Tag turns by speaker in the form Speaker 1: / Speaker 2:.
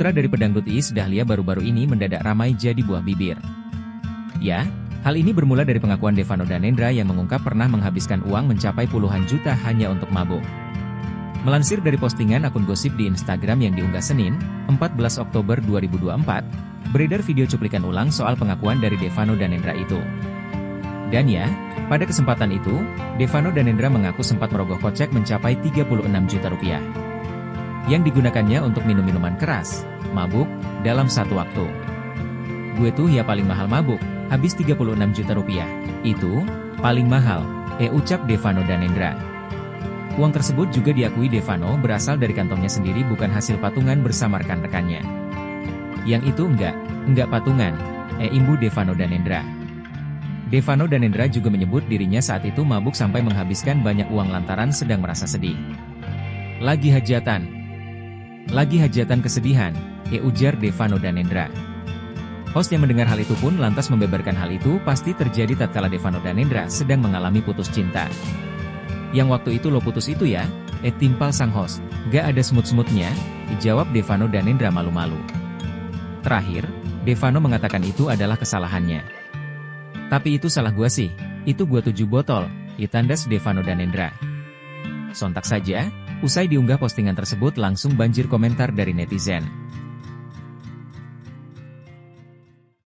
Speaker 1: Putra dari pedangdut Iis Dahlia baru-baru ini mendadak ramai jadi buah bibir. Ya, hal ini bermula dari pengakuan Devano Danendra yang mengungkap pernah menghabiskan uang mencapai puluhan juta hanya untuk mabuk. Melansir dari postingan akun gosip di Instagram yang diunggah Senin, 14 Oktober 2024, beredar video cuplikan ulang soal pengakuan dari Devano Danendra itu. Dan ya, pada kesempatan itu, Devano Danendra mengaku sempat merogoh kocek mencapai 36 juta rupiah yang digunakannya untuk minum minuman keras, mabuk, dalam satu waktu. Gue tuh ya paling mahal mabuk, habis 36 juta rupiah. Itu, paling mahal, eh ucap Devano Danendra. Uang tersebut juga diakui Devano berasal dari kantongnya sendiri bukan hasil patungan bersama rekan-rekannya. Yang itu enggak, enggak patungan, eh imbu Devano Danendra. Devano Danendra juga menyebut dirinya saat itu mabuk sampai menghabiskan banyak uang lantaran sedang merasa sedih. Lagi hajatan, lagi hajatan kesedihan, e ujar Devano Danendra. Host yang mendengar hal itu pun lantas membeberkan hal itu pasti terjadi tatkala Devano Danendra sedang mengalami putus cinta. Yang waktu itu lo putus itu ya? Eh timpal sang host, gak ada semut-semutnya, dijawab Devano Danendra malu-malu. Terakhir, Devano mengatakan itu adalah kesalahannya. Tapi itu salah gua sih, itu gua tujuh botol, ditandas Devano Danendra. Sontak saja, Usai diunggah postingan tersebut langsung banjir komentar dari netizen.